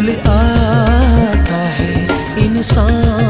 निकल आता है इंसान।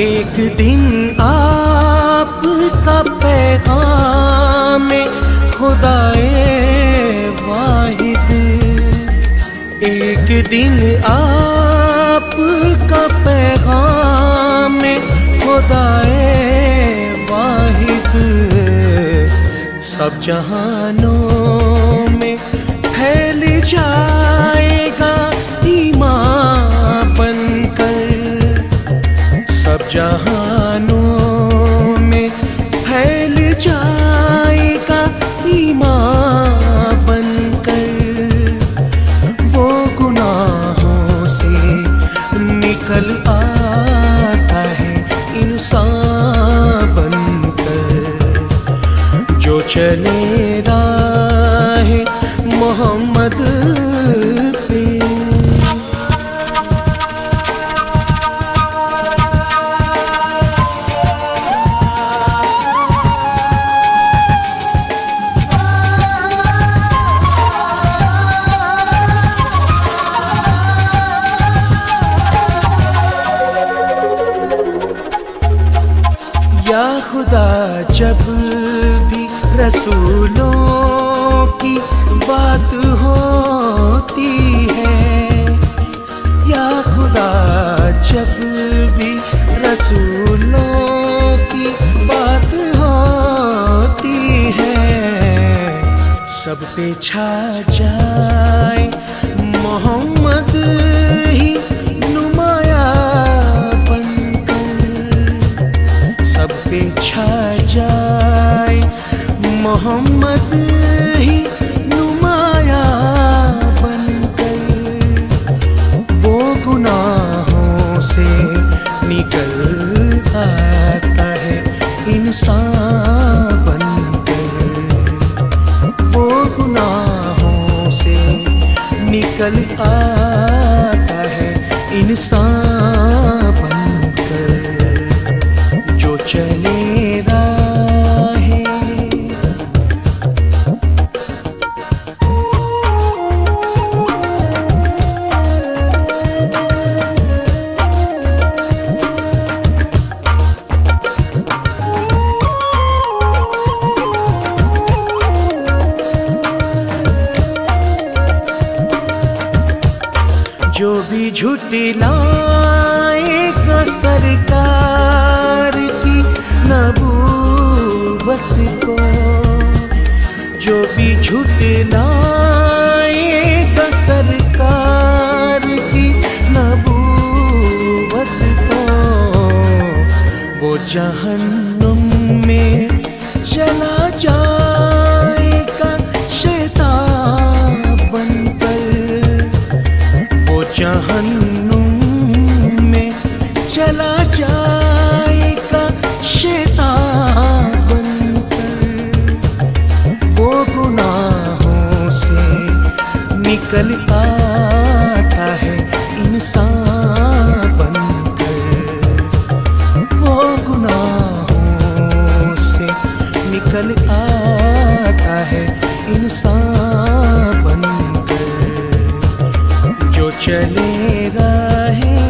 एक दिन आपका पैगाम खुदाए वाहिद। एक दिन आपका पैगाम खुदाए वाहिद। सब जहानों में फैल जाएगा चले रा रसूलों की बात होती है। या खुदा, जब भी रसूलों की बात होती है, सब पे छा जाए। निकल आता है इंसान। झुटलाएगा सरकार की नबूवत को। जो भी झुटलाएगा सरकार की नबूवत को, वो जहन्नुम में जहन्नुम में चला जाएगा शैतान वो गुनाहों से निकल आता है इंसान बनकर। वो गुनाहों से निकल आता चले राहें